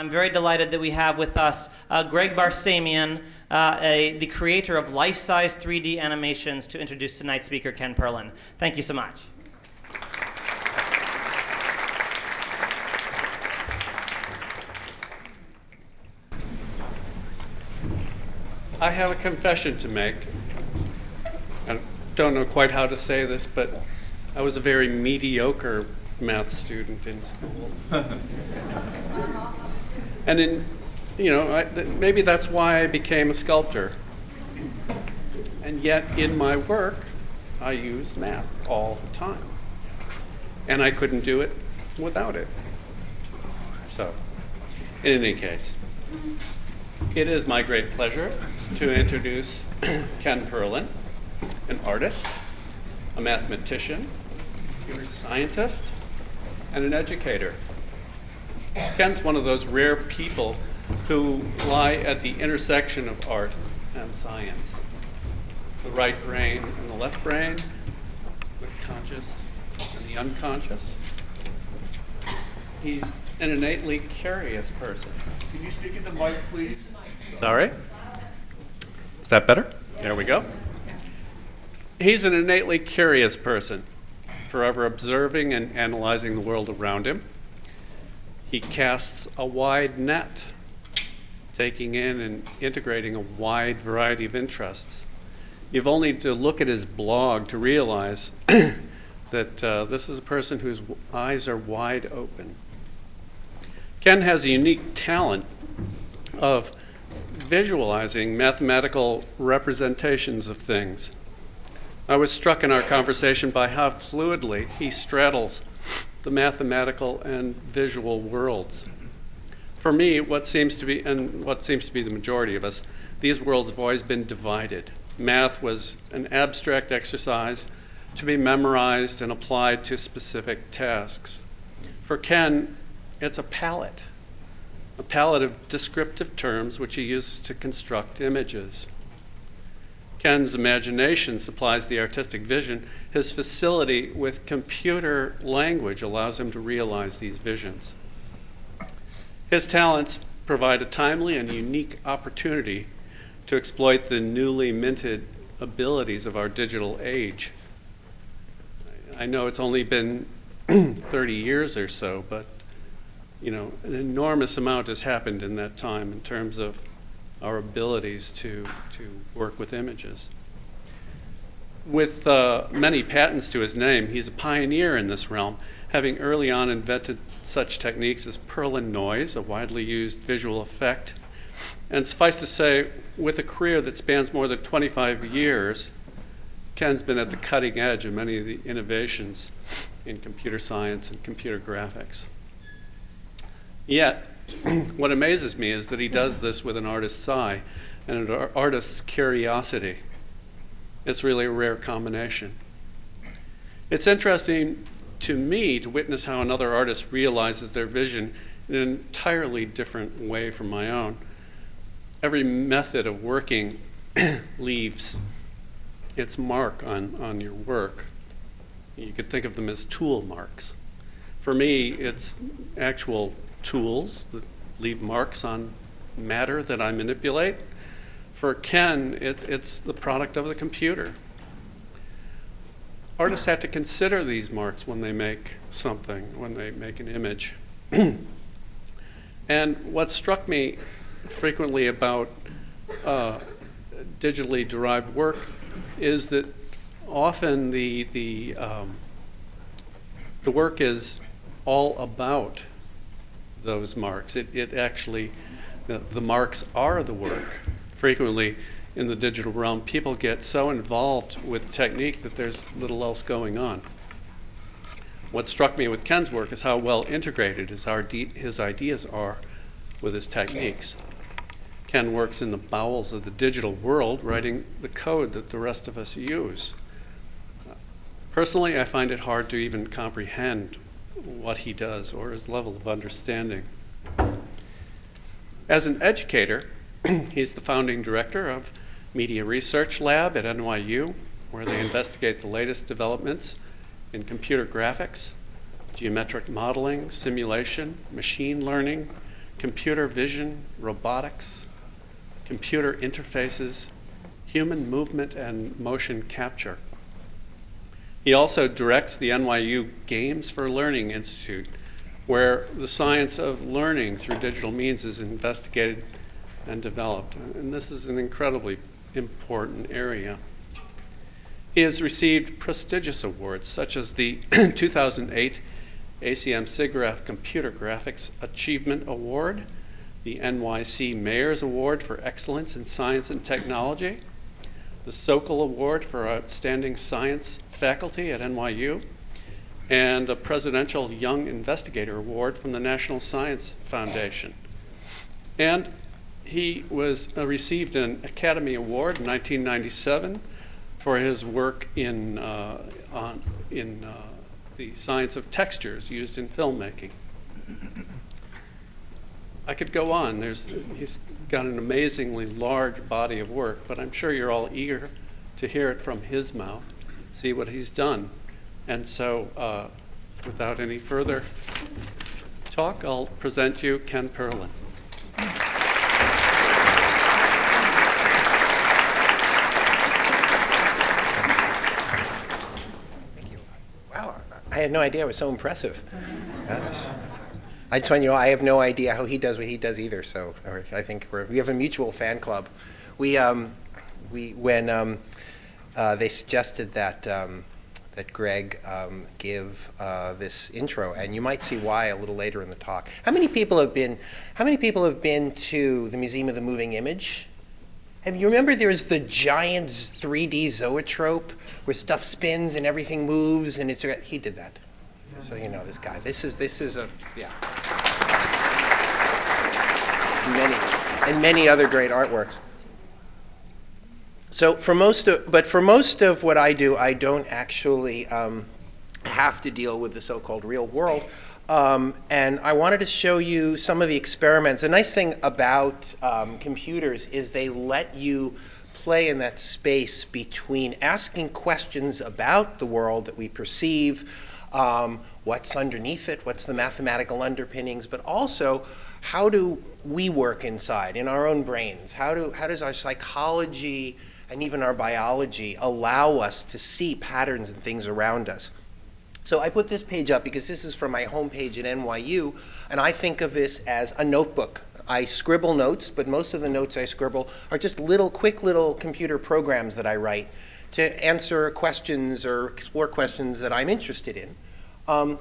I'm very delighted that we have with us uh, Greg Barsamian, uh, a, the creator of life-size 3D animations, to introduce tonight's speaker, Ken Perlin. Thank you so much. I have a confession to make. I don't know quite how to say this, but I was a very mediocre math student in school. and in, you know, I, th- maybe that's why I became a sculptor. And yet, in my work, I use math all the time. And I couldn't do it without it. So, in any case, it is my great pleasure to introduce Ken Perlin, an artist, a mathematician, a computer scientist, and an educator. Ken's one of those rare people who lie at the intersection of art and science. The right brain and the left brain, the conscious and the unconscious. He's an innately curious person. Can you speak in the mic, please? Sorry? Is that better? There we go. He's an innately curious person, forever observing and analyzing the world around him. He casts a wide net, taking in and integrating a wide variety of interests. You've only to look at his blog to realize that uh, this is a person whose eyes are wide open. Ken has a unique talent of visualizing mathematical representations of things. I was struck in our conversation by how fluidly he straddles the mathematical and visual worlds. For me, what seems to be, and what seems to be the majority of us, these worlds have always been divided. Math was an abstract exercise to be memorized and applied to specific tasks. For Ken, it's a palette a palette of descriptive terms which he uses to construct images. Ken's imagination supplies the artistic vision. His facility with computer language allows him to realize these visions. His talents provide a timely and unique opportunity to exploit the newly minted abilities of our digital age. I know it's only been 30 years or so, but you know, an enormous amount has happened in that time in terms of our abilities to, to work with images. With uh, many patents to his name, he's a pioneer in this realm, having early on invented such techniques as Perlin noise, a widely used visual effect. And suffice to say, with a career that spans more than 25 years, Ken's been at the cutting edge of many of the innovations in computer science and computer graphics. Yet, what amazes me is that he does this with an artist's eye and an artist's curiosity. It's really a rare combination. It's interesting to me to witness how another artist realizes their vision in an entirely different way from my own. Every method of working leaves its mark on, on your work. You could think of them as tool marks. For me, it's actual tools that leave marks on matter that I manipulate. For Ken, it, it's the product of the computer. Artists have to consider these marks when they make something, when they make an image. and what struck me frequently about uh, digitally derived work is that often the the um, the work is all about those marks. It, it actually, the, the marks are the work. Frequently in the digital realm, people get so involved with technique that there's little else going on. What struck me with Ken's work is how well integrated his, his ideas are with his techniques. Ken works in the bowels of the digital world, writing the code that the rest of us use. Personally, I find it hard to even comprehend what he does or his level of understanding. As an educator, he's the founding director of Media Research Lab at NYU, where they investigate the latest developments in computer graphics, geometric modeling, simulation, machine learning, computer vision, robotics, computer interfaces, human movement and motion capture. He also directs the NYU Games for Learning Institute, where the science of learning through digital means is investigated and developed. And this is an incredibly important area. He has received prestigious awards such as the 2008 ACM SIGGRAPH Computer Graphics Achievement Award, the NYC Mayor's Award for Excellence in Science and Technology, the Sokol Award for Outstanding Science Faculty at NYU, and a Presidential Young Investigator Award from the National Science Foundation. And he was uh, received an Academy Award in 1997 for his work in, uh, on, in uh, the science of textures used in filmmaking. I could go on. There's, he's got an amazingly large body of work, but I'm sure you're all eager to hear it from his mouth, see what he's done. And so, uh, without any further talk, I'll present you Ken Perlin. Wow, I had no idea it was so impressive. I just you know I have no idea how he does what he does either. So I think we have a mutual fan club. We, um, we when um, uh, they suggested that um, that Greg um, give uh, this intro, and you might see why a little later in the talk. How many people have been? How many people have been to the Museum of the Moving Image? Have you remember there's the giant 3D zoetrope where stuff spins and everything moves and it's he did that. So you know this guy. This is this is a yeah. Many and many other great artworks. So for most of, but for most of what I do, I don't actually um, have to deal with the so-called real world. Um, and I wanted to show you some of the experiments. The nice thing about um, computers is they let you play in that space between asking questions about the world that we perceive, um, what's underneath it, what's the mathematical underpinnings, but also how do we work inside in our own brains? How, do, how does our psychology and even our biology allow us to see patterns and things around us? So I put this page up because this is from my homepage at NYU, and I think of this as a notebook. I scribble notes, but most of the notes I scribble are just little, quick little computer programs that I write to answer questions or explore questions that I'm interested in. Um,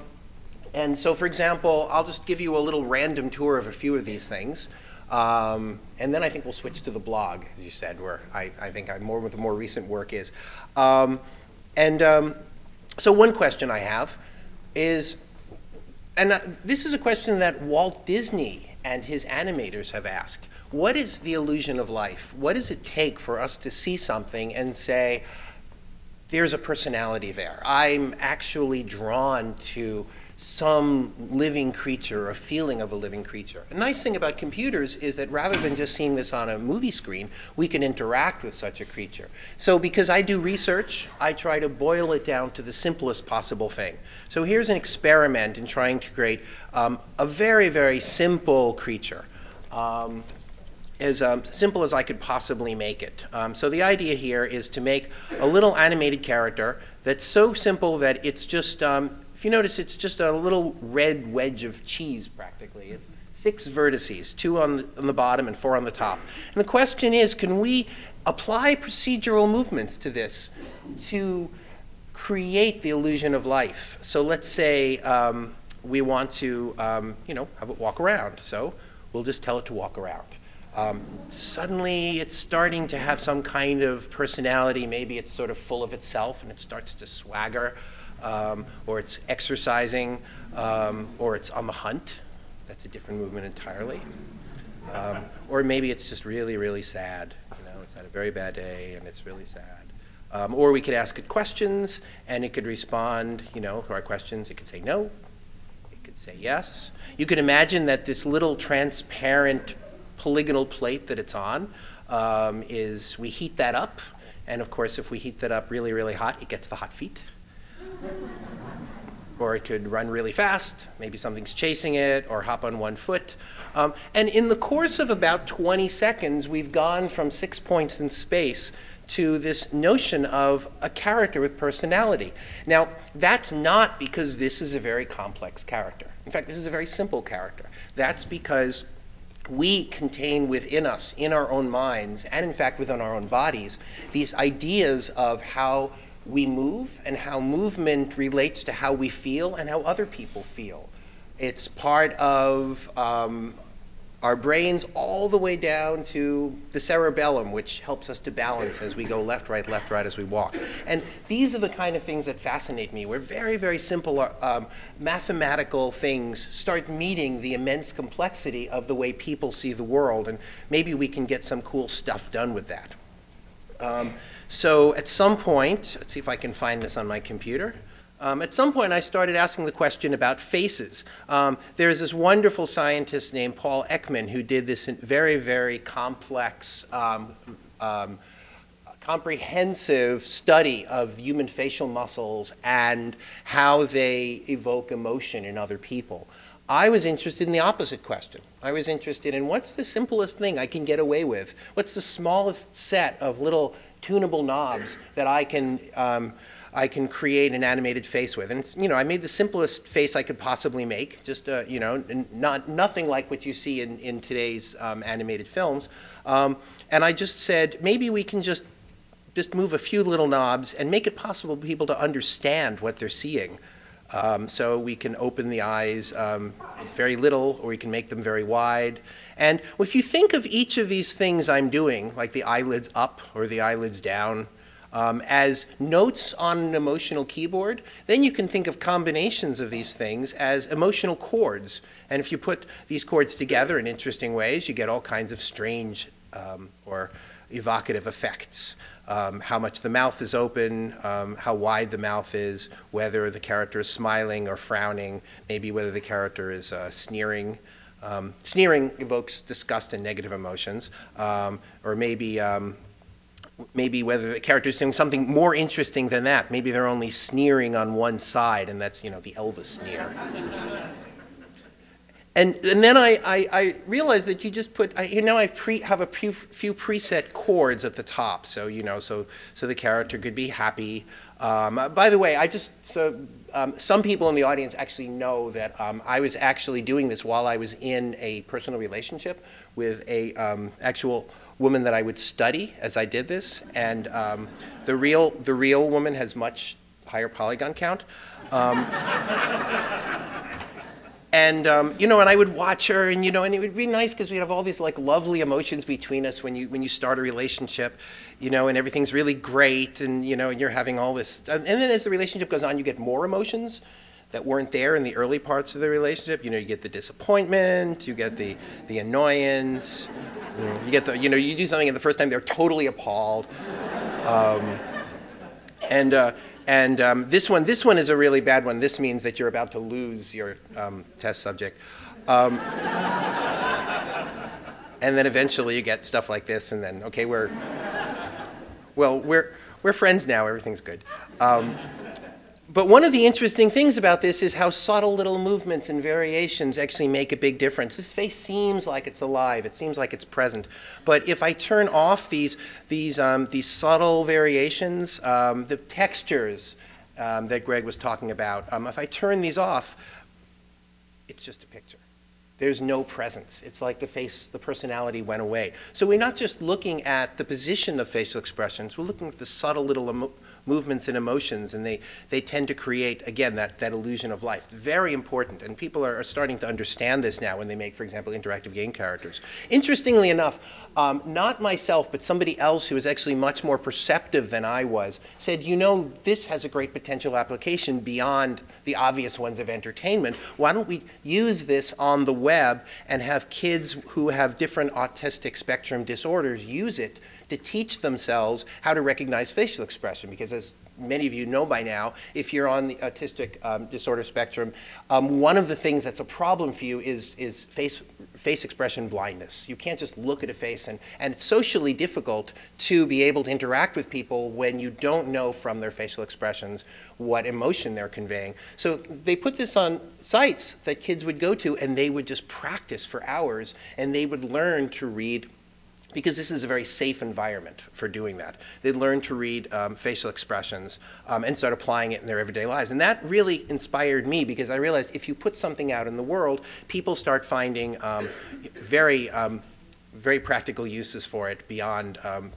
and so, for example, I'll just give you a little random tour of a few of these things. Um, and then I think we'll switch to the blog, as you said, where I, I think I'm more with the more recent work is. Um, and um, so one question I have is, and this is a question that Walt Disney and his animators have asked. What is the illusion of life? What does it take for us to see something and say, there's a personality there? I'm actually drawn to some living creature, a feeling of a living creature. A nice thing about computers is that rather than just seeing this on a movie screen, we can interact with such a creature. So because I do research, I try to boil it down to the simplest possible thing. So here's an experiment in trying to create um, a very, very simple creature. Um, as um, simple as I could possibly make it. Um, so the idea here is to make a little animated character that's so simple that it's just um, if you notice, it's just a little red wedge of cheese practically. It's six vertices, two on the, on the bottom and four on the top. And the question is, can we apply procedural movements to this to create the illusion of life? So let's say um, we want to, um, you know, have it walk around. So we'll just tell it to walk around. Um, suddenly it's starting to have some kind of personality. Maybe it's sort of full of itself and it starts to swagger um, or it's exercising, um, or it's on the hunt. That's a different movement entirely. Um, or maybe it's just really, really sad. You know, it's had a very bad day and it's really sad. Um, or we could ask it questions and it could respond, you know, to our questions. It could say no. It could say yes. You could imagine that this little transparent polygonal plate that it's on um, is we heat that up. And of course, if we heat that up really, really hot, it gets the hot feet or it could run really fast, maybe something's chasing it, or hop on one foot. Um, and in the course of about 20 seconds, we've gone from six points in space to this notion of a character with personality. Now, that's not because this is a very complex character. In fact, this is a very simple character. That's because we contain within us, in our own minds, and in fact within our own bodies, these ideas of how we move and how movement relates to how we feel and how other people feel. It's part of um, our brains all the way down to the cerebellum, which helps us to balance as we go left, right, left, right as we walk. And these are the kind of things that fascinate me, where very, very simple uh, um, mathematical things start meeting the immense complexity of the way people see the world. And maybe we can get some cool stuff done with that. Um, so at some point, let's see if I can find this on my computer. Um, at some point, I started asking the question about faces. Um, there's this wonderful scientist named Paul Ekman who did this very, very complex, um, um, comprehensive study of human facial muscles and how they evoke emotion in other people. I was interested in the opposite question. I was interested in what's the simplest thing I can get away with? What's the smallest set of little tunable knobs that I can um, I can create an animated face with. And you know, I made the simplest face I could possibly make, just uh, you know, not nothing like what you see in in today's um, animated films. Um, and I just said maybe we can just just move a few little knobs and make it possible for people to understand what they're seeing. Um, so we can open the eyes um, very little, or we can make them very wide. And if you think of each of these things I'm doing, like the eyelids up or the eyelids down, um, as notes on an emotional keyboard, then you can think of combinations of these things as emotional chords. And if you put these chords together in interesting ways, you get all kinds of strange um, or evocative effects. Um, how much the mouth is open, um, how wide the mouth is, whether the character is smiling or frowning, maybe whether the character is uh, sneering. Um, sneering evokes disgust and negative emotions, um, or maybe um, maybe whether the character is doing something more interesting than that. Maybe they're only sneering on one side, and that's you know the Elvis sneer. And and then I, I, I realized that you just put I, you know I pre, have a few, few preset chords at the top, so you know so so the character could be happy. Um, uh, by the way, I just so um, some people in the audience actually know that um, I was actually doing this while I was in a personal relationship with a um, actual woman that I would study as I did this, and um, the real the real woman has much higher polygon count. And um, you know, and I would watch her, and you know, and it would be nice because we'd have all these like lovely emotions between us when you when you start a relationship, you know, and everything's really great, and you know, and you're having all this, and then as the relationship goes on, you get more emotions that weren't there in the early parts of the relationship. You know, you get the disappointment, you get the the annoyance, you get the you know you do something and the first time they're totally appalled, um, and uh, and um, this one this one is a really bad one. This means that you're about to lose your um, test subject. Um, and then eventually you get stuff like this, and then okay, we're well, we're we're friends now. Everything's good. But one of the interesting things about this is how subtle little movements and variations actually make a big difference. This face seems like it's alive. It seems like it's present. But if I turn off these these um, these subtle variations, um, the textures um, that Greg was talking about, um, if I turn these off, it's just a picture. There's no presence. It's like the face, the personality went away. So we're not just looking at the position of facial expressions. We're looking at the subtle little movements and emotions, and they, they tend to create, again, that, that illusion of life. Very important, and people are, are starting to understand this now when they make, for example, interactive game characters. Interestingly enough, um, not myself, but somebody else who was actually much more perceptive than I was, said, you know, this has a great potential application beyond the obvious ones of entertainment. Why don't we use this on the web and have kids who have different autistic spectrum disorders use it to teach themselves how to recognize facial expression because as many of you know by now, if you're on the autistic um, disorder spectrum, um, one of the things that's a problem for you is, is face, face expression blindness. You can't just look at a face, and, and it's socially difficult to be able to interact with people when you don't know from their facial expressions what emotion they're conveying. So they put this on sites that kids would go to, and they would just practice for hours, and they would learn to read because this is a very safe environment for doing that. They learn to read um, facial expressions um, and start applying it in their everyday lives. And that really inspired me because I realized if you put something out in the world, people start finding um, very, um, very practical uses for it beyond um,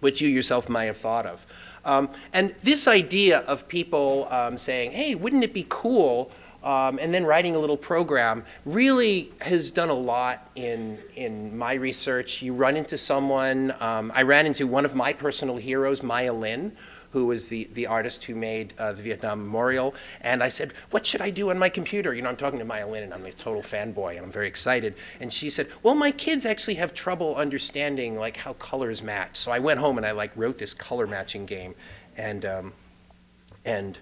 what you yourself might have thought of. Um, and this idea of people saying, hey, wouldn't it be cool um, and then writing a little program really has done a lot in in my research. You run into someone. Um, I ran into one of my personal heroes, Maya Lin, who was the, the artist who made uh, the Vietnam Memorial. And I said, What should I do on my computer? You know, I'm talking to Maya Lin, and I'm a total fanboy, and I'm very excited. And she said, Well, my kids actually have trouble understanding like how colors match. So I went home and I like wrote this color matching game, and um, and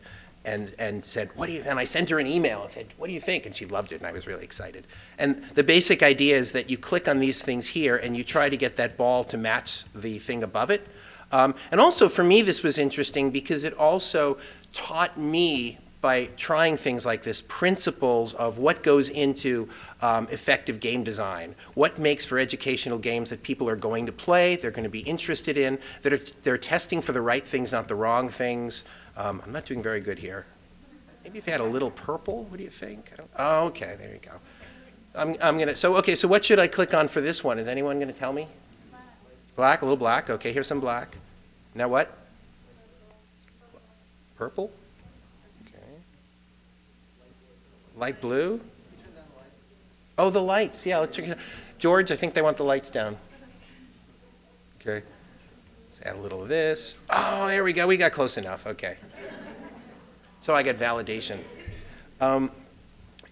and and said, "What do you?" And I sent her an email and said, "What do you think?" And she loved it, and I was really excited. And the basic idea is that you click on these things here, and you try to get that ball to match the thing above it. Um, and also for me, this was interesting because it also taught me by trying things like this principles of what goes into um, effective game design, what makes for educational games that people are going to play, they're going to be interested in, that are, they're testing for the right things, not the wrong things. Um, I'm not doing very good here. Maybe if you had a little purple, what do you think? Oh, okay, there you go. I'm, I'm gonna, so, okay, so what should I click on for this one? Is anyone gonna tell me? Black, a little black, okay, here's some black. Now what? Purple? Okay. Light blue? Oh, the lights, yeah, let's check it. George, I think they want the lights down. Okay. Add a little of this. Oh, there we go. We got close enough. Okay. So I get validation. Um,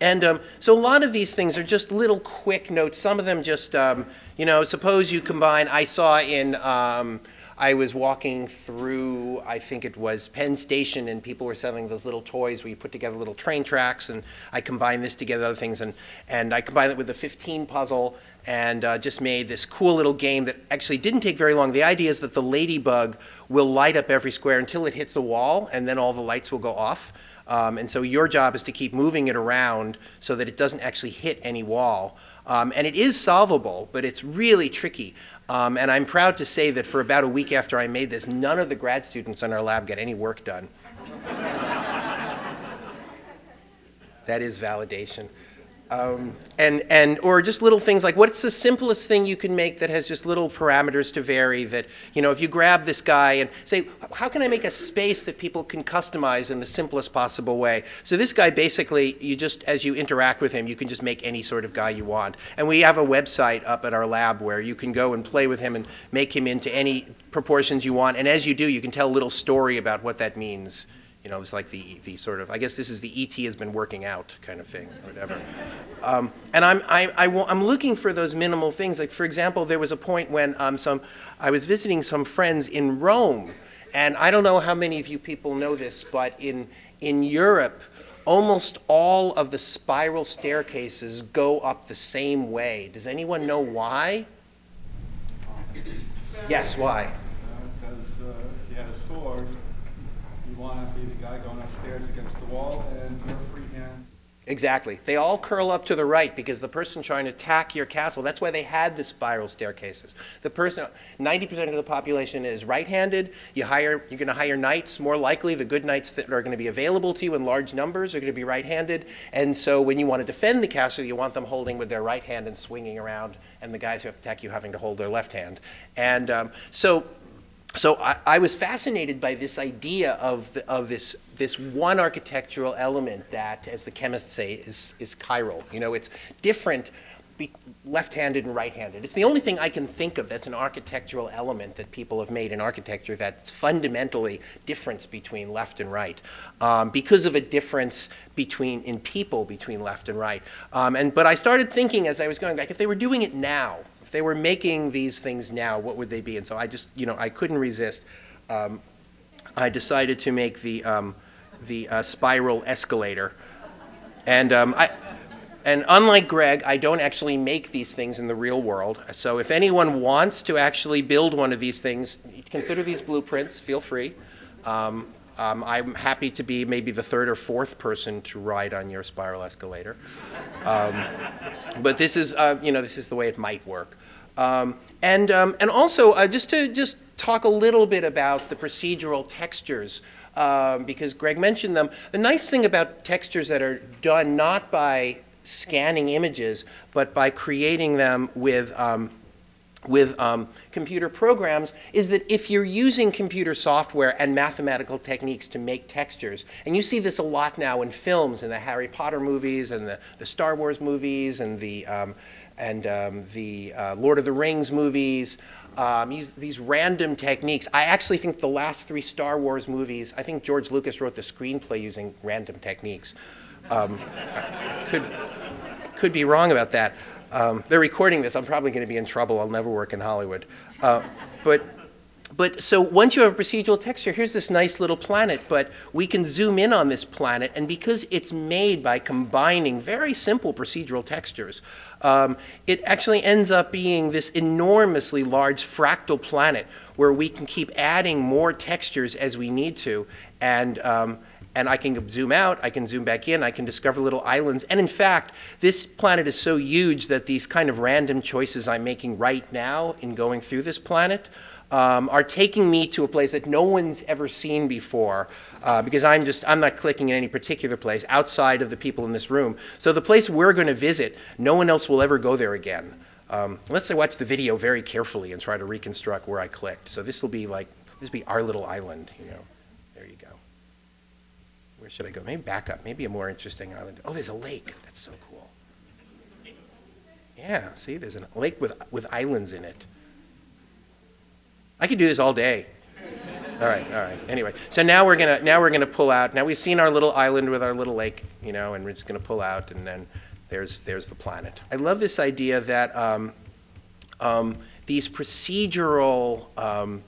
and um, so a lot of these things are just little quick notes. Some of them just, um, you know, suppose you combine, I saw in, um, I was walking through, I think it was Penn Station, and people were selling those little toys where you put together little train tracks, and I combined this together, other things, and, and I combined it with the 15 puzzle, and uh, just made this cool little game that actually didn't take very long. The idea is that the ladybug will light up every square until it hits the wall, and then all the lights will go off. Um, and so your job is to keep moving it around so that it doesn't actually hit any wall. Um, and it is solvable, but it's really tricky. Um, and I'm proud to say that for about a week after I made this, none of the grad students in our lab got any work done. that is validation. Um, and and or just little things like what's the simplest thing you can make that has just little parameters to vary that you know if you grab this guy and say how can I make a space that people can customize in the simplest possible way? So this guy basically you just as you interact with him you can just make any sort of guy you want. And we have a website up at our lab where you can go and play with him and make him into any proportions you want. And as you do you can tell a little story about what that means you know, it's like the the sort of I guess this is the ET has been working out kind of thing, or whatever. Um, and I'm I, I am looking for those minimal things. Like for example, there was a point when um, some I was visiting some friends in Rome, and I don't know how many of you people know this, but in in Europe, almost all of the spiral staircases go up the same way. Does anyone know why? Yes, why? Because uh, uh, if had a sword want to be the guy going upstairs against the wall, and your free hand. Exactly. They all curl up to the right because the person trying to attack your castle, that's why they had the spiral staircases. The person, 90% of the population is right-handed. You hire, you're going to hire knights. More likely, the good knights that are going to be available to you in large numbers are going to be right-handed. And so when you want to defend the castle, you want them holding with their right hand and swinging around, and the guys who attack you having to hold their left hand. And um, so so I, I, was fascinated by this idea of, the, of this, this one architectural element that, as the chemists say, is, is chiral. You know, it's different left-handed and right-handed. It's the only thing I can think of that's an architectural element that people have made in architecture that's fundamentally difference between left and right um, because of a difference between in people between left and right. Um, and but I started thinking as I was going back, if they were doing it now, they were making these things now, what would they be? And so I just, you know, I couldn't resist. Um, I decided to make the um, the uh, spiral escalator, and um, I. And unlike Greg, I don't actually make these things in the real world. So if anyone wants to actually build one of these things, consider these blueprints. Feel free. Um, um, I'm happy to be maybe the third or fourth person to ride on your spiral escalator. Um, but this is, uh, you know, this is the way it might work. Um, and, um, and also, uh, just to just talk a little bit about the procedural textures, um, because Greg mentioned them. The nice thing about textures that are done not by scanning images, but by creating them with um, with um, computer programs is that if you're using computer software and mathematical techniques to make textures, and you see this a lot now in films, in the Harry Potter movies and the, the Star Wars movies and the, um, and, um, the uh, Lord of the Rings movies, um, use these random techniques. I actually think the last three Star Wars movies, I think George Lucas wrote the screenplay using random techniques. Um, could, could be wrong about that. Um, they're recording this. I'm probably going to be in trouble. I'll never work in Hollywood. Uh, but but so once you have a procedural texture, here's this nice little planet, but we can zoom in on this planet, and because it's made by combining very simple procedural textures, um, it actually ends up being this enormously large fractal planet where we can keep adding more textures as we need to, and um, and I can zoom out, I can zoom back in, I can discover little islands. And in fact, this planet is so huge that these kind of random choices I'm making right now in going through this planet um, are taking me to a place that no one's ever seen before uh, because I'm just, I'm not clicking in any particular place outside of the people in this room. So the place we're going to visit, no one else will ever go there again. Um, unless I watch the video very carefully and try to reconstruct where I clicked. So this will be like, this will be our little island, you know There you go. where should I go? Maybe back up. Maybe a more interesting island. Oh, there's a lake. That's so cool. Yeah, see, there's a lake with with islands in it. I could do this all day. All right, all right. Anyway, so now we're gonna now we're gonna pull out. Now we've seen our little island with our little lake, you know, and we're just gonna pull out, and then there's there's the planet. I love this idea that um, um, these procedural um,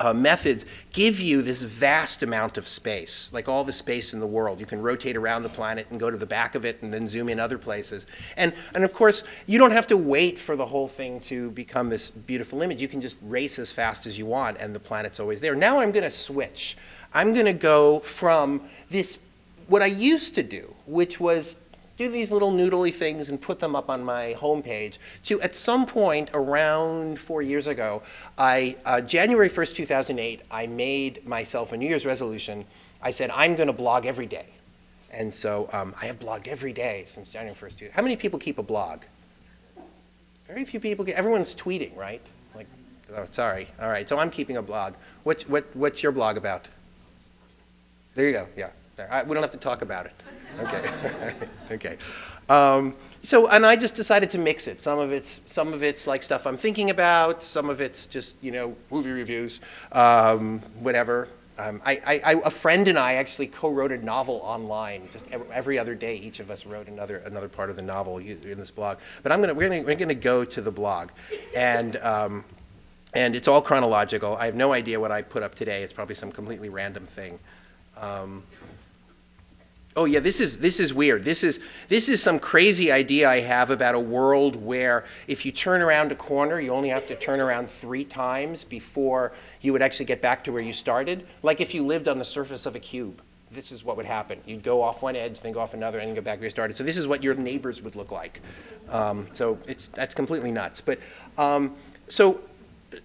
uh, methods give you this vast amount of space, like all the space in the world. You can rotate around the planet and go to the back of it and then zoom in other places. And, and of course, you don't have to wait for the whole thing to become this beautiful image. You can just race as fast as you want and the planet's always there. Now I'm going to switch. I'm going to go from this, what I used to do, which was do these little noodly things and put them up on my homepage. To at some point around four years ago, I uh, January 1st, 2008, I made myself a New Year's resolution. I said I'm going to blog every day, and so um, I have blogged every day since January 1st. How many people keep a blog? Very few people. Get, everyone's tweeting, right? It's like, oh, sorry. All right. So I'm keeping a blog. What's what, What's your blog about? There you go. Yeah. Right, we don't have to talk about it. Okay. okay. Um, so, and I just decided to mix it. Some of it's some of it's like stuff I'm thinking about. Some of it's just you know movie reviews, um, whatever. Um, I, I, a friend and I actually co-wrote a novel online. Just every other day, each of us wrote another another part of the novel in this blog. But I'm gonna we're gonna we're gonna go to the blog, and um, and it's all chronological. I have no idea what I put up today. It's probably some completely random thing. Um, oh yeah, this is this is weird. This is this is some crazy idea I have about a world where if you turn around a corner, you only have to turn around three times before you would actually get back to where you started. Like if you lived on the surface of a cube, this is what would happen. You'd go off one edge, then go off another, and go back where you started. So this is what your neighbors would look like. Um, so it's that's completely nuts. But um, so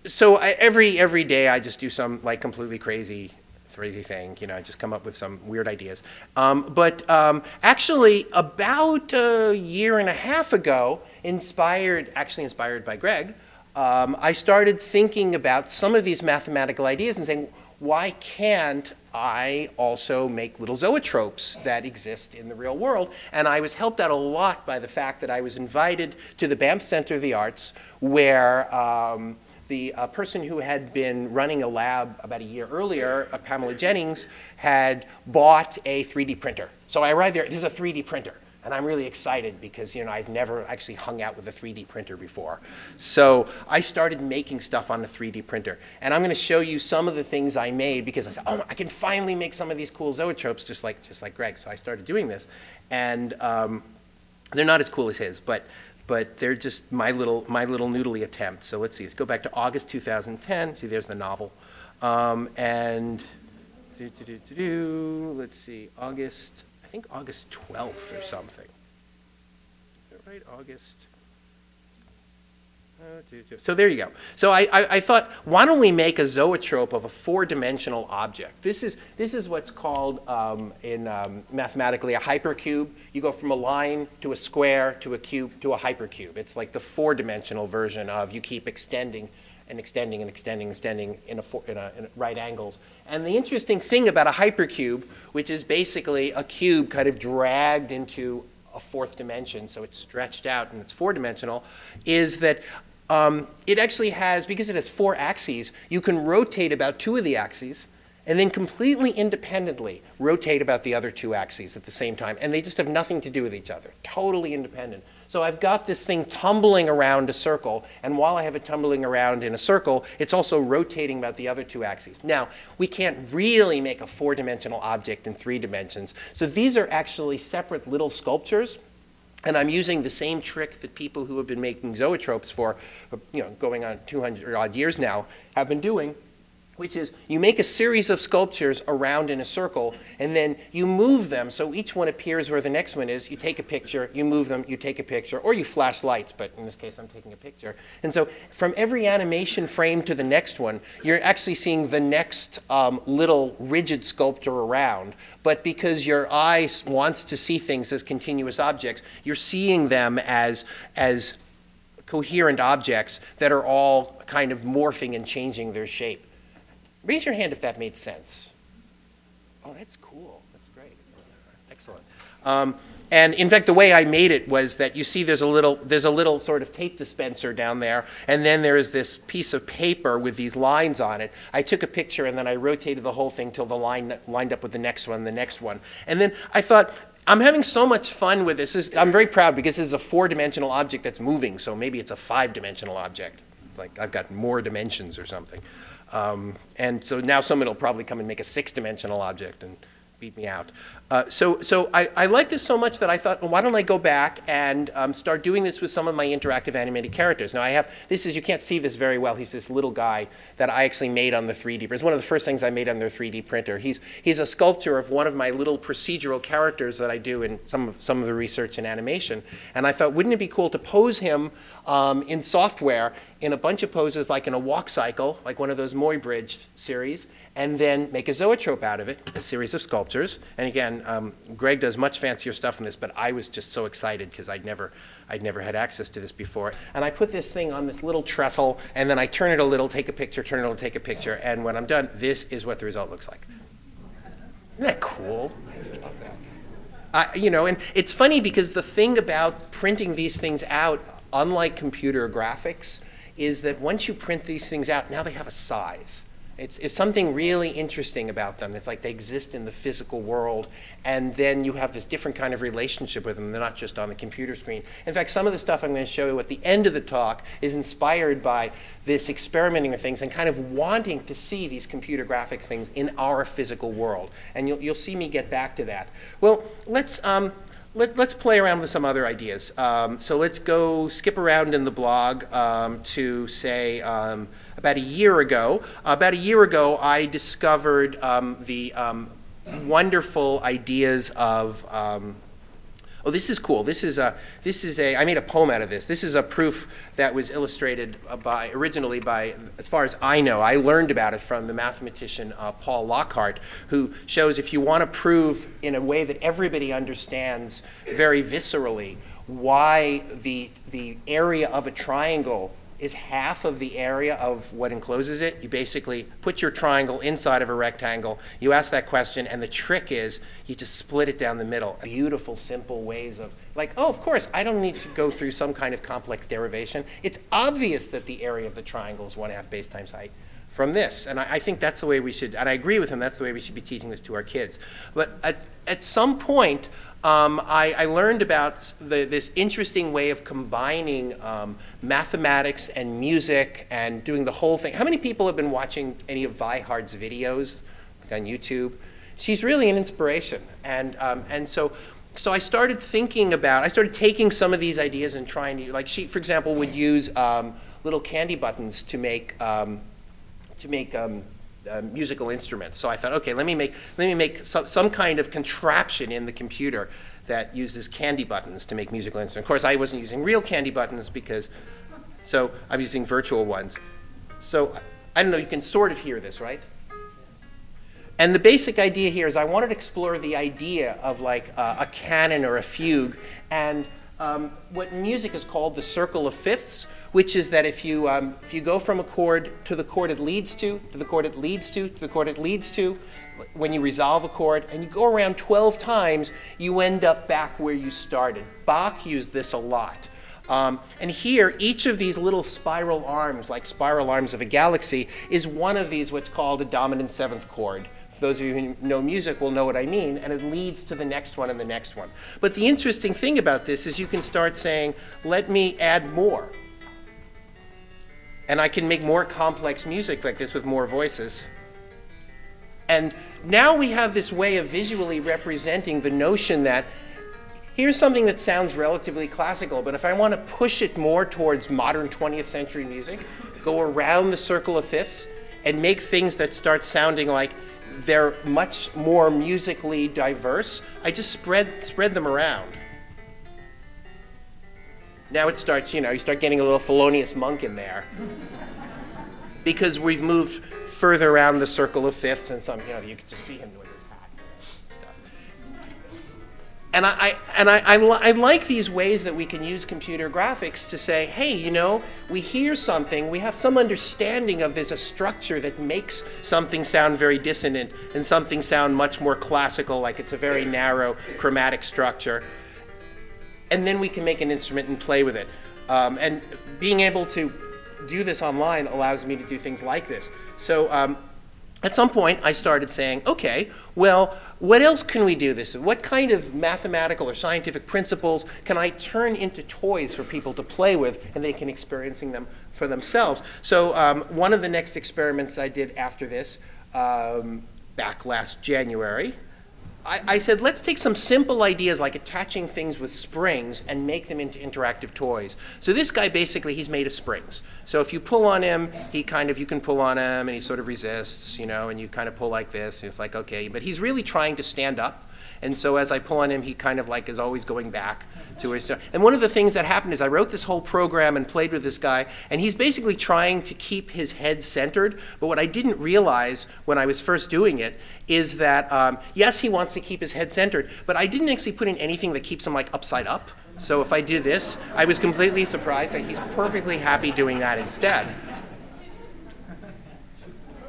so I, every every day I just do some like completely crazy crazy thing. You know, I just come up with some weird ideas. Um, but um, actually, about a year and a half ago, inspired, actually inspired by Greg, um, I started thinking about some of these mathematical ideas and saying, why can't I also make little zoetropes that exist in the real world? And I was helped out a lot by the fact that I was invited to the Banff Center of the Arts, where um, the uh, person who had been running a lab about a year earlier, uh, Pamela Jennings, had bought a 3D printer. So I arrived there, this is a 3D printer. And I'm really excited because you know I've never actually hung out with a 3D printer before. So I started making stuff on the 3D printer. And I'm going to show you some of the things I made because I said, oh, I can finally make some of these cool zoetropes just like just like Greg. So I started doing this. And um, they're not as cool as his, but but they're just my little my little noodly attempt. So let's see. Let's go back to August 2010. See, there's the novel. Um, and do, do, do, let's see, August I think August 12th or something. Is that right? August. So there you go. So I, I, I, thought, why don't we make a zoetrope of a four-dimensional object? This is this is what's called um, in um, mathematically a hypercube. You go from a line to a square to a cube to a hypercube. It's like the four-dimensional version of you keep extending and extending and extending and extending in a, four, in, a, in a right angles. And the interesting thing about a hypercube, which is basically a cube kind of dragged into a fourth dimension, so it's stretched out and it's four dimensional, is that um, it actually has, because it has four axes, you can rotate about two of the axes and then completely independently rotate about the other two axes at the same time. And they just have nothing to do with each other, totally independent. So I've got this thing tumbling around a circle, and while I have it tumbling around in a circle, it's also rotating about the other two axes. Now, we can't really make a four-dimensional object in three dimensions, so these are actually separate little sculptures. And I'm using the same trick that people who have been making zoetropes for, you know, going on 200 odd years now, have been doing, which is you make a series of sculptures around in a circle and then you move them so each one appears where the next one is. You take a picture, you move them, you take a picture, or you flash lights, but in this case I'm taking a picture. And so from every animation frame to the next one, you're actually seeing the next um, little rigid sculpture around. But because your eye wants to see things as continuous objects, you're seeing them as, as coherent objects that are all kind of morphing and changing their shape. Raise your hand if that made sense. Oh, that's cool. That's great. Excellent. Um, and in fact, the way I made it was that you see there's a little there's a little sort of tape dispenser down there, and then there is this piece of paper with these lines on it. I took a picture and then I rotated the whole thing till the line lined up with the next one, the next one, and then I thought. I'm having so much fun with this. I'm very proud because this is a four-dimensional object that's moving, so maybe it's a five-dimensional object. Like I've got more dimensions or something. Um, and so now someone will probably come and make a six-dimensional object and beat me out. Uh, so so I, I like this so much that I thought, well, why don't I go back and um, start doing this with some of my interactive animated characters? Now I have, this is, you can't see this very well. He's this little guy that I actually made on the 3D printer. It's one of the first things I made on the 3D printer. He's, he's a sculpture of one of my little procedural characters that I do in some of, some of the research and animation. And I thought, wouldn't it be cool to pose him um, in software in a bunch of poses like in a walk cycle, like one of those Muybridge series, and then make a zoetrope out of it, a series of sculptures. And again, um, Greg does much fancier stuff in this, but I was just so excited because I'd never, I'd never had access to this before. And I put this thing on this little trestle, and then I turn it a little, take a picture, turn it a little, take a picture, and when I'm done, this is what the result looks like. Isn't that cool? I just love that. Uh, you know, and it's funny because the thing about printing these things out, unlike computer graphics, is that once you print these things out, now they have a size. It's, it's something really interesting about them. It's like they exist in the physical world, and then you have this different kind of relationship with them. They're not just on the computer screen. In fact, some of the stuff I'm going to show you at the end of the talk is inspired by this experimenting with things and kind of wanting to see these computer graphics things in our physical world. And you'll, you'll see me get back to that. Well, let's, um, let, us play around with some other ideas. Um, so let's go skip around in the blog um, to say um, about a year ago. About a year ago, I discovered um, the um, wonderful ideas of um, oh, this is cool. This is a, this is a, I made a poem out of this. This is a proof that was illustrated by, originally by, as far as I know, I learned about it from the mathematician uh, Paul Lockhart, who shows if you want to prove in a way that everybody understands very viscerally why the, the area of a triangle is half of the area of what encloses it. You basically put your triangle inside of a rectangle. You ask that question, and the trick is you just split it down the middle. Beautiful, simple ways of, like, oh, of course, I don't need to go through some kind of complex derivation. It's obvious that the area of the triangle is 1 half base times height. From this. And I, I, think that's the way we should, and I agree with him, that's the way we should be teaching this to our kids. But at, at some point, um, I, I, learned about the, this interesting way of combining um, mathematics and music and doing the whole thing. How many people have been watching any of Vi Hart's videos like on YouTube? She's really an inspiration. And, um, and so, so I started thinking about, I started taking some of these ideas and trying to, like she, for example, would use um, little candy buttons to make, um, to make um, uh, musical instruments. So I thought, okay, let me make let me make some, some kind of contraption in the computer that uses candy buttons to make musical instruments. Of course, I wasn't using real candy buttons because, so I'm using virtual ones. So I don't know, you can sort of hear this, right? And the basic idea here is I wanted to explore the idea of like uh, a canon or a fugue and um, what music is called the circle of fifths, which is that if you, um, if you go from a chord to the chord it leads to, to the chord it leads to, to the chord it leads to, when you resolve a chord, and you go around 12 times, you end up back where you started. Bach used this a lot. Um, and here, each of these little spiral arms, like spiral arms of a galaxy, is one of these what's called a dominant seventh chord. Those of you who know music will know what I mean, and it leads to the next one and the next one. But the interesting thing about this is you can start saying, let me add more. And I can make more complex music like this with more voices. And now we have this way of visually representing the notion that here's something that sounds relatively classical, but if I want to push it more towards modern 20th century music, go around the circle of fifths and make things that start sounding like they're much more musically diverse, I just spread spread them around. Now it starts, you know, you start getting a little Thelonious Monk in there. because we've moved further around the circle of fifths and some, you know, you can just see him with his hat and stuff. And I, I and I, I, I like these ways that we can use computer graphics to say, hey, you know, we hear something, we have some understanding of there's a structure that makes something sound very dissonant and something sound much more classical, like it's a very narrow chromatic structure and then we can make an instrument and play with it. Um, and being able to do this online allows me to do things like this. So um, at some point, I started saying, okay, well, what else can we do this? What kind of mathematical or scientific principles can I turn into toys for people to play with and they can experiencing them for themselves? So um, one of the next experiments I did after this, um, back last January, I, I, said, let's take some simple ideas like attaching things with springs and make them into interactive toys. So this guy basically, he's made of springs. So if you pull on him, he kind of, you can pull on him and he sort of resists, you know, and you kind of pull like this. And it's like, okay, but he's really trying to stand up. And so as I pull on him, he kind of like is always going back to his. And one of the things that happened is I wrote this whole program and played with this guy, and he's basically trying to keep his head centered. But what I didn't realize when I was first doing it is that um, yes, he wants to keep his head centered, but I didn't actually put in anything that keeps him like upside up. So if I do this, I was completely surprised that he's perfectly happy doing that instead.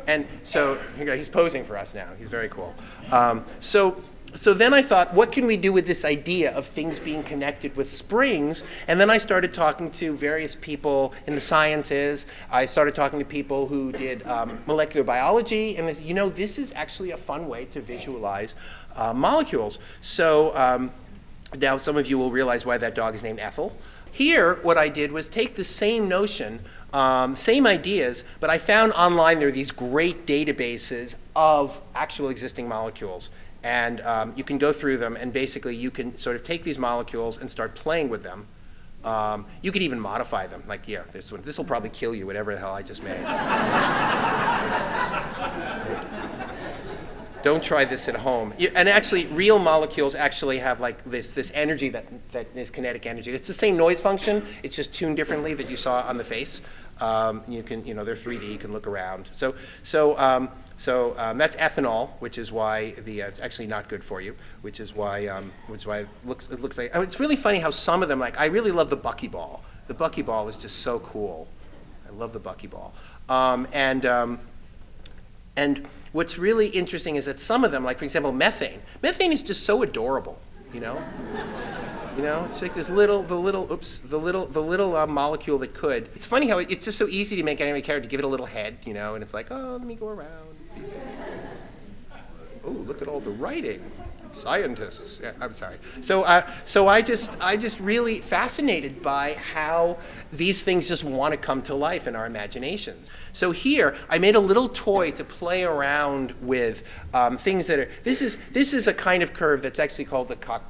And so he's posing for us now. He's very cool. Um, so so then I thought, what can we do with this idea of things being connected with springs? And then I started talking to various people in the sciences. I started talking to people who did um, molecular biology, and you know, this is actually a fun way to visualize uh, molecules. So um, now some of you will realize why that dog is named Ethel. Here, what I did was take the same notion um, same ideas, but I found online there are these great databases of actual existing molecules and um, you can go through them and basically you can sort of take these molecules and start playing with them. Um, you could even modify them. Like, yeah, this one, this will probably kill you, whatever the hell I just made. Don't try this at home. You, and actually, real molecules actually have like this this energy that that is kinetic energy. It's the same noise function. It's just tuned differently that you saw on the face. Um, you can, you know, they're 3D. You can look around. So, so um, so um, that's ethanol, which is why the uh, it's actually not good for you. Which is why um, which is why it looks it looks like. Mean, it's really funny how some of them like I really love the buckyball. The buckyball is just so cool. I love the buckyball. Um, and um, and what's really interesting is that some of them, like for example, methane. Methane is just so adorable, you know. You know, it's like this little, the little, oops, the little, the little uh, molecule that could. It's funny how it, it's just so easy to make animated character, to give it a little head, you know, and it's like, oh, let me go around. Oh, look at all the writing. Scientists. Yeah, I'm sorry. So, uh, so I just, I just really fascinated by how these things just want to come to life in our imaginations. So here, I made a little toy to play around with um, things that are. This is this is a kind of curve that's actually called the Koch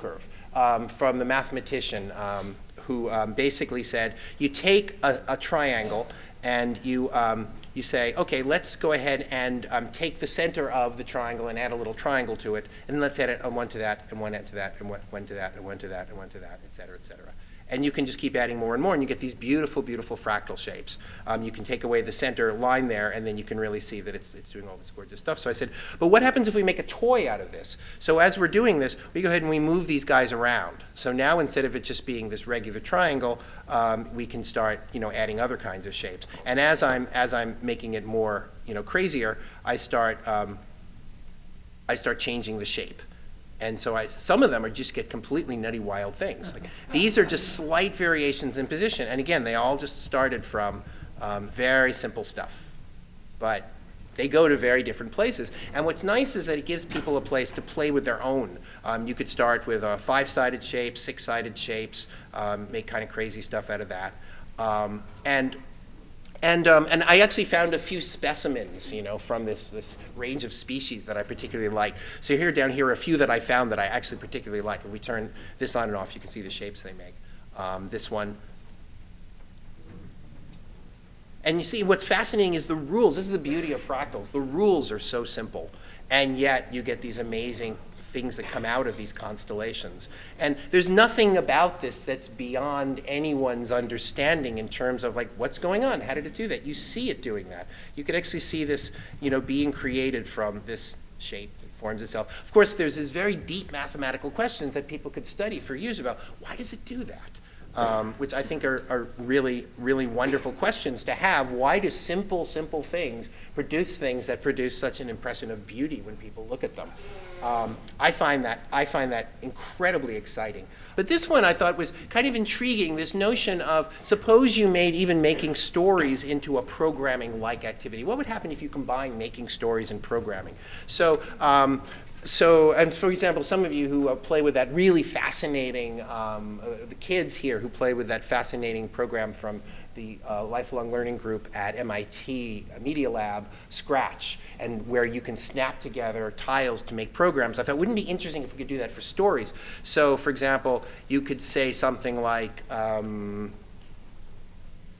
curve, um, from the mathematician um, who um, basically said you take a, a triangle and you um, you say, okay, let's go ahead and um, take the center of the triangle and add a little triangle to it, and then let's add it, uh, one to that, and one to that, and one, one to that, and one to that, and one to that, et cetera, et cetera and you can just keep adding more and more, and you get these beautiful, beautiful fractal shapes. Um, you can take away the center line there, and then you can really see that it's, it's doing all this gorgeous stuff. So I said, but what happens if we make a toy out of this? So as we're doing this, we go ahead and we move these guys around. So now instead of it just being this regular triangle, um, we can start, you know, adding other kinds of shapes. And as I'm as I'm making it more, you know, crazier, I start um, I start changing the shape. And so I, some of them are just get completely nutty wild things. Like these are just slight variations in position. And again, they all just started from um, very simple stuff. But they go to very different places. And what's nice is that it gives people a place to play with their own. Um, you could start with a five-sided shapes, six-sided shapes, um, make kind of crazy stuff out of that. Um, and and, um, and I actually found a few specimens, you know, from this, this range of species that I particularly like. So here down here are a few that I found that I actually particularly like. If we turn this on and off, you can see the shapes they make. Um, this one. And you see, what's fascinating is the rules. This is the beauty of fractals. The rules are so simple, and yet you get these amazing things that come out of these constellations. And there's nothing about this that's beyond anyone's understanding in terms of like what's going on, how did it do that? You see it doing that. You can actually see this, you know, being created from this shape that forms itself. Of course, there's these very deep mathematical questions that people could study for years about why does it do that? Um, which I think are, are, really, really wonderful questions to have. Why do simple, simple things produce things that produce such an impression of beauty when people look at them? Um, I find that I find that incredibly exciting. But this one I thought was kind of intriguing. This notion of suppose you made even making stories into a programming-like activity. What would happen if you combine making stories and programming? So. Um, so, and for example, some of you who uh, play with that really fascinating, um, uh, the kids here who play with that fascinating program from the uh, lifelong learning group at MIT Media Lab, Scratch, and where you can snap together tiles to make programs. I thought, it wouldn't it be interesting if we could do that for stories? So, for example, you could say something like, um,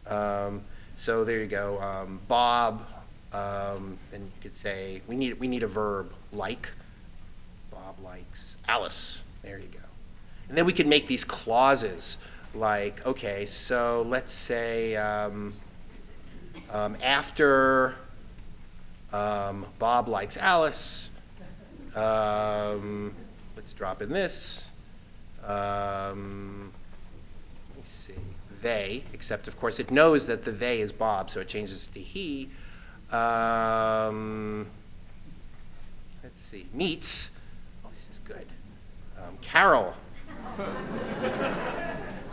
um, so there you go, um, Bob, um, and you could say, we need, we need a verb, like. Bob likes Alice. There you go. And then we could make these clauses like, okay, so let's say um, um, after um, Bob likes Alice, um, let's drop in this. Um, let me see, they, except of course it knows that the they is Bob, so it changes to he. Let's see, meets. Oh, this is good. Carol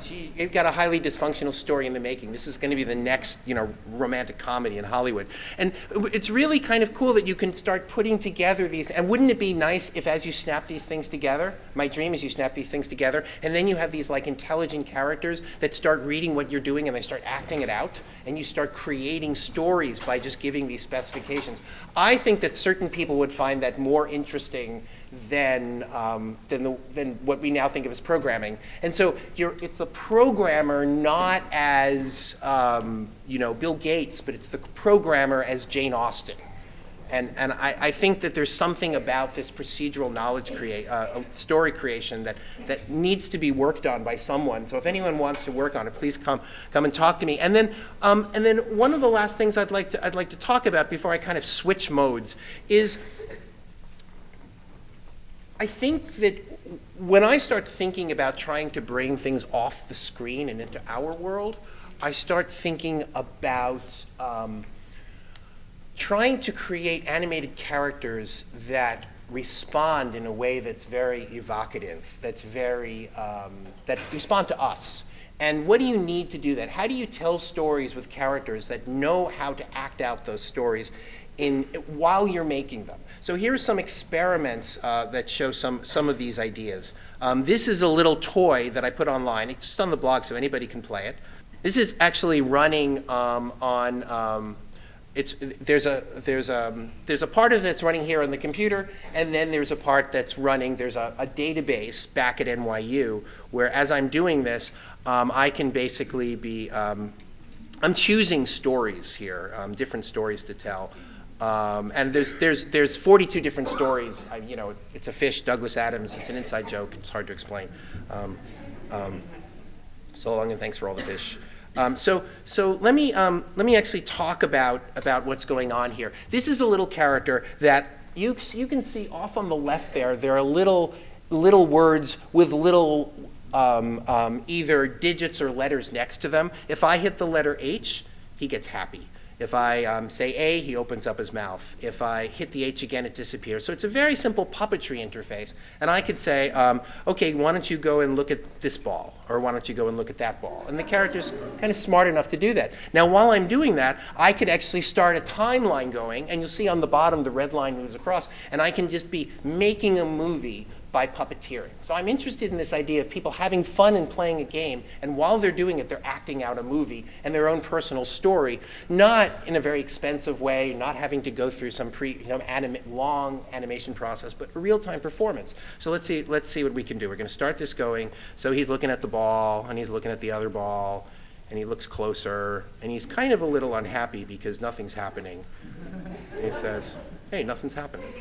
she, you've got a highly dysfunctional story in the making. This is going to be the next, you know, romantic comedy in Hollywood. And it's really kind of cool that you can start putting together these. And wouldn't it be nice if, as you snap these things together, my dream is you snap these things together, and then you have these like intelligent characters that start reading what you're doing and they start acting it out, and you start creating stories by just giving these specifications. I think that certain people would find that more interesting than, um, than, the, than what we now think of as programming. And so it's the programmer not as um, you know Bill Gates, but it's the programmer as Jane Austen. And, and I, I think that there's something about this procedural knowledge create, uh, uh, story creation that, that needs to be worked on by someone. So if anyone wants to work on it, please come, come and talk to me. And then, um, and then one of the last things I'd like, to, I'd like to talk about before I kind of switch modes is I think that when I start thinking about trying to bring things off the screen and into our world, I start thinking about um, trying to create animated characters that respond in a way that's very evocative, that's very, um, that respond to us. And what do you need to do that? How do you tell stories with characters that know how to act out those stories in, while you're making them? So here are some experiments uh, that show some, some of these ideas. Um, this is a little toy that I put online. It's just on the blog so anybody can play it. This is actually running um, on um, it's there's a there's a there's a part of it that's running here on the computer, and then there's a part that's running. There's a, a database back at NYU where, as I'm doing this, um, I can basically be um, I'm choosing stories here, um, different stories to tell. Um, and there's there's there's 42 different stories. I, you know, it's a fish, Douglas Adams. It's an inside joke. It's hard to explain. Um, um, so long and thanks for all the fish. Um, so, so let me um, let me actually talk about about what's going on here. This is a little character that you you can see off on the left there. There are little little words with little um, either digits or letters next to them. If I hit the letter H, he gets happy. If I um, say A, he opens up his mouth. If I hit the H again, it disappears. So it's a very simple puppetry interface. And I could say, um, okay, why don't you go and look at this ball? Or why don't you go and look at that ball? And the character's kind of smart enough to do that. Now, while I'm doing that, I could actually start a timeline going. And you'll see on the bottom the red line moves across. And I can just be making a movie by puppeteering. So I'm interested in this idea of people having fun and playing a game, and while they're doing it, they're acting out a movie and their own personal story, not in a very expensive way, not having to go through some pre, you know, long animation process, but a real-time performance. So let's see, let's see what we can do. We're going to start this going. So he's looking at the ball, and he's looking at the other ball, and he looks closer, and he's kind of a little unhappy because nothing's happening. He says, "Hey, nothing's happening."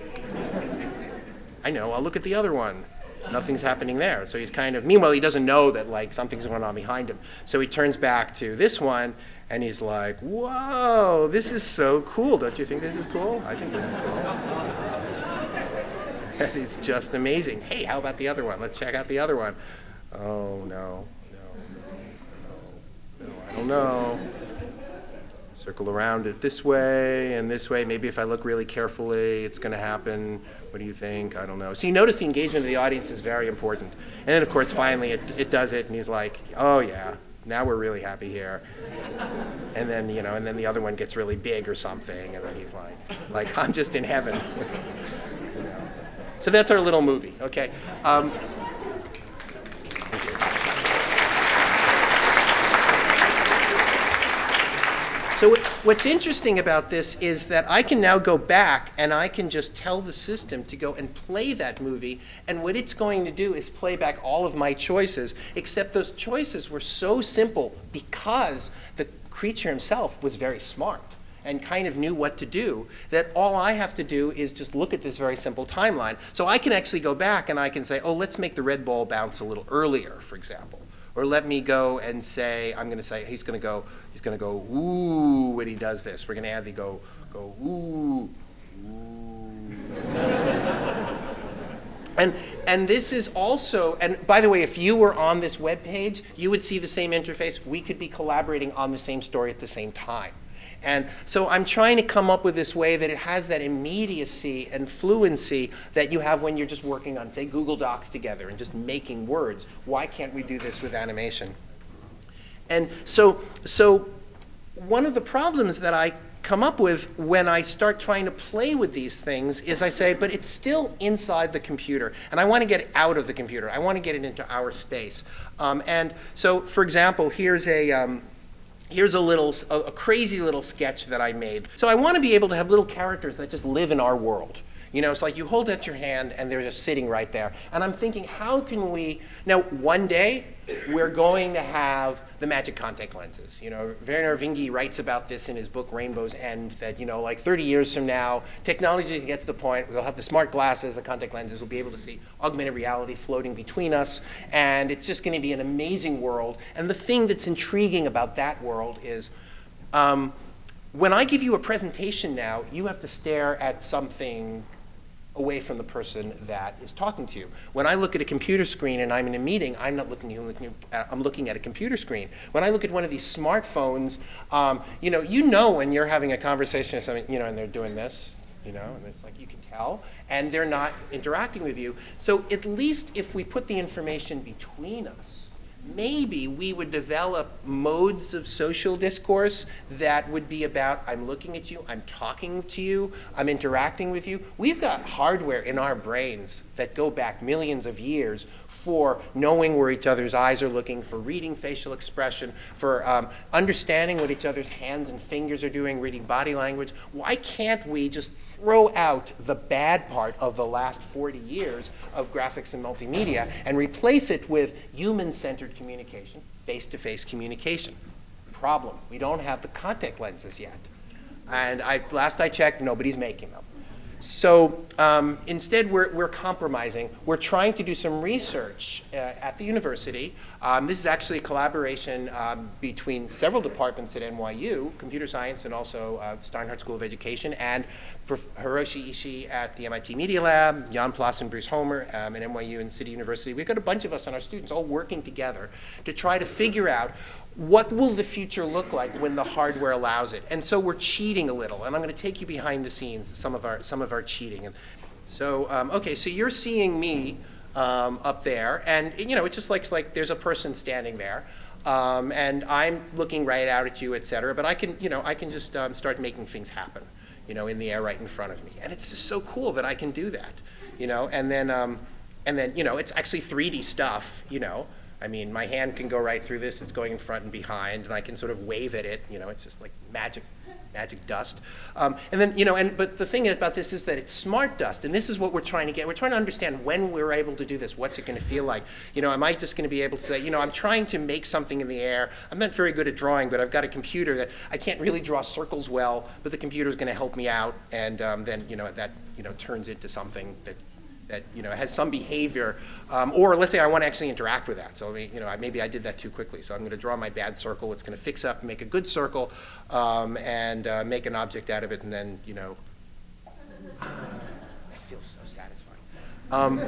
I know, I'll look at the other one. Nothing's happening there. So he's kind of, meanwhile, he doesn't know that like something's going on behind him. So he turns back to this one and he's like, whoa, this is so cool. Don't you think this is cool? I think this is cool. it's just amazing. Hey, how about the other one? Let's check out the other one. Oh, no, no, no, no, no, I don't know. Circle around it this way and this way. Maybe if I look really carefully, it's going to happen. What do you think? I don't know. So you notice the engagement of the audience is very important. And then, of course, finally it, it does it, and he's like, oh, yeah, now we're really happy here. And then, you know, and then the other one gets really big or something, and then he's like, like I'm just in heaven. So that's our little movie, okay? Um, So what's interesting about this is that I can now go back and I can just tell the system to go and play that movie. And what it's going to do is play back all of my choices, except those choices were so simple because the creature himself was very smart and kind of knew what to do, that all I have to do is just look at this very simple timeline. So I can actually go back and I can say, oh, let's make the red ball bounce a little earlier, for example. Or let me go and say, I'm going to say, he's going to go, he's going to go, ooh, when he does this. We're going to add the go, go, ooh, ooh. and, and this is also, and by the way, if you were on this web page, you would see the same interface. We could be collaborating on the same story at the same time. And so I'm trying to come up with this way that it has that immediacy and fluency that you have when you're just working on, say, Google Docs together and just making words. Why can't we do this with animation? And so, so one of the problems that I come up with when I start trying to play with these things is I say, but it's still inside the computer, and I want to get it out of the computer. I want to get it into our space. Um, and so, for example, here's a um, here's a little, a, a crazy little sketch that I made. So I want to be able to have little characters that just live in our world. You know, it's like you hold out your hand and they're just sitting right there. And I'm thinking, how can we, now one day we're going to have the magic contact lenses. You know, Vernor Vinge writes about this in his book Rainbow's End that, you know, like 30 years from now, technology can get to the point we'll have the smart glasses, the contact lenses, we'll be able to see augmented reality floating between us, and it's just going to be an amazing world. And the thing that's intriguing about that world is um, when I give you a presentation now, you have to stare at something away from the person that is talking to you. When I look at a computer screen and I'm in a meeting, I'm not looking, at, I'm looking at a computer screen. When I look at one of these smartphones, um, you know, you know when you're having a conversation or something, you know, and they're doing this, you know, and it's like you can tell, and they're not interacting with you. So at least if we put the information between us, maybe we would develop modes of social discourse that would be about I'm looking at you, I'm talking to you, I'm interacting with you. We've got hardware in our brains that go back millions of years for knowing where each other's eyes are looking, for reading facial expression, for um, understanding what each other's hands and fingers are doing, reading body language. Why can't we just throw out the bad part of the last 40 years of graphics and multimedia and replace it with human centered communication, face to face communication? Problem we don't have the contact lenses yet. And I, last I checked, nobody's making them. So um, instead, we're, we're compromising. We're trying to do some research uh, at the university. Um, this is actually a collaboration um, between several departments at NYU, computer science and also uh, Steinhardt School of Education, and. Hiroshi Ishii at the MIT Media Lab, Jan Plass and Bruce Homer um, at NYU and City University. We've got a bunch of us and our students all working together to try to figure out what will the future look like when the hardware allows it? And so we're cheating a little, and I'm going to take you behind the scenes some of our some of our cheating. And so, um, okay, so you're seeing me um, up there, and you know, it's just like like there's a person standing there. Um, and I'm looking right out at you, et cetera, but I can, you know, I can just um, start making things happen, you know, in the air right in front of me. And it's just so cool that I can do that, you know, and then, um, and then, you know, it's actually 3D stuff, you know, I mean, my hand can go right through this. It's going in front and behind, and I can sort of wave at it. You know, it's just like magic, magic dust. Um, and then, you know, and but the thing about this is that it's smart dust, and this is what we're trying to get. We're trying to understand when we're able to do this. What's it going to feel like? You know, am I just going to be able to say, you know, I'm trying to make something in the air. I'm not very good at drawing, but I've got a computer that I can't really draw circles well, but the computer is going to help me out, and um, then, you know, that you know turns into something that that you know has some behavior, um, or let's say I want to actually interact with that. So you know maybe I did that too quickly. So I'm going to draw my bad circle. It's going to fix up, make a good circle, um, and uh, make an object out of it, and then you know. That feels so. Um,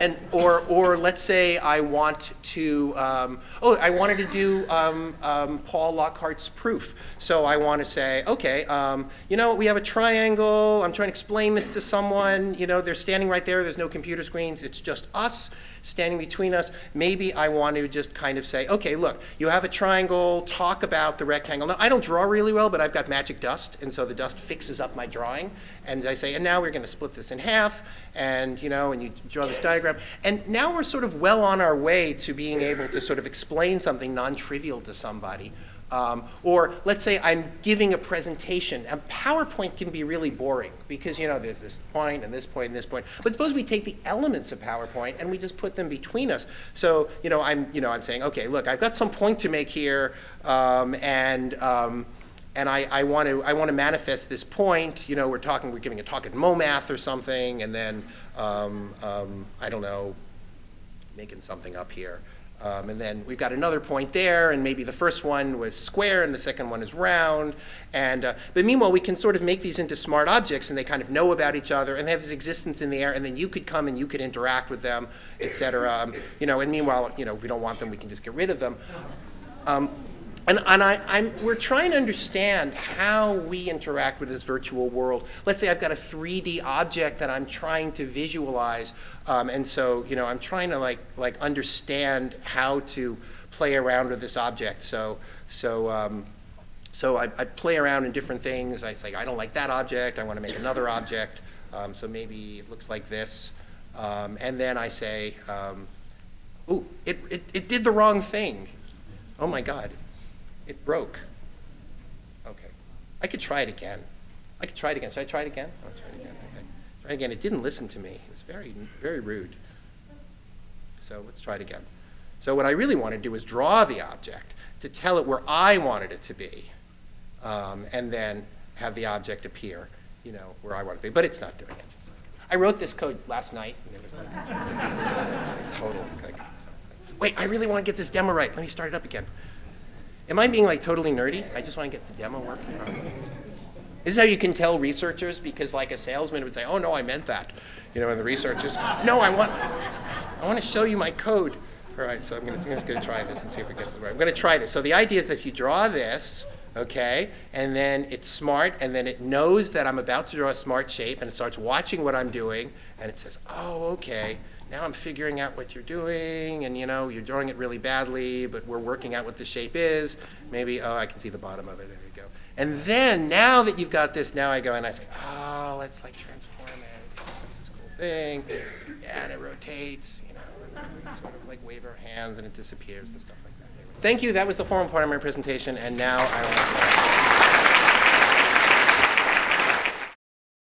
and or or let's say I want to um, oh I wanted to do um, um Paul Lockhart's proof. So I want to say okay um, you know we have a triangle. I'm trying to explain this to someone. You know they're standing right there. There's no computer screens. It's just us standing between us. Maybe I want to just kind of say, okay, look, you have a triangle, talk about the rectangle. Now, I don't draw really well, but I've got magic dust, and so the dust fixes up my drawing. And I say, and now we're going to split this in half, and, you know, and you draw this diagram. And now we're sort of well on our way to being able to sort of explain something non-trivial to somebody um, or let's say I'm giving a presentation. And PowerPoint can be really boring because, you know, there's this point and this point and this point. But suppose we take the elements of PowerPoint and we just put them between us. So, you know, I'm, you know, I'm saying, okay, look, I've got some point to make here, um, and um, and I, I, want to I want to manifest this point. You know, we're talking, we're giving a talk at MoMath or something, and then um, um, I don't know, making something up here. Um, and then we've got another point there, and maybe the first one was square and the second one is round. And uh, but meanwhile, we can sort of make these into smart objects, and they kind of know about each other, and they have this existence in the air. And then you could come and you could interact with them, et cetera. Um, you know, and meanwhile, you know, if we don't want them, we can just get rid of them. Um, and, and I, I'm, we're trying to understand how we interact with this virtual world. Let's say I've got a 3D object that I'm trying to visualize, um, and so you know I'm trying to like like understand how to play around with this object. So so um, so I, I, play around in different things. I say I don't like that object. I want to make another object. Um, so maybe it looks like this, um, and then I say, um, "Ooh, it, it it did the wrong thing." Oh my God, it broke. Okay. I could try it again. I could try it again. Should I try it again? I'll try it again. Okay. Try it again. It didn't listen to me. It was very, very rude. So let's try it again. So what I really want to do is draw the object to tell it where I wanted it to be, um, and then have the object appear, you know, where I want it to be. But it's not doing it. I wrote this code last night, and it was like total. Like, wait, I really want to get this demo right. Let me start it up again. Am I being like totally nerdy? I just want to get the demo working. This is how you can tell researchers because like a salesman would say, "Oh no, I meant that," you know, and the researchers, "No, I want, I want to show you my code." All right, so I'm, gonna, I'm just going to try this and see if it gets it right. I'm going to try this. So the idea is that if you draw this, okay? And then it's smart, and then it knows that I'm about to draw a smart shape, and it starts watching what I'm doing, and it says, oh, okay, now I'm figuring out what you're doing, and you know, you're drawing it really badly, but we're working out what the shape is. Maybe, oh, I can see the bottom of it, there you go. And then, now that you've got this, now I go and I say, oh, let's like transform it. It's this cool thing. Yeah, and it rotates, you know, and we sort of like wave our hands and it disappears and stuff like that. Thank you. That was the formal part of my presentation, and now I want to.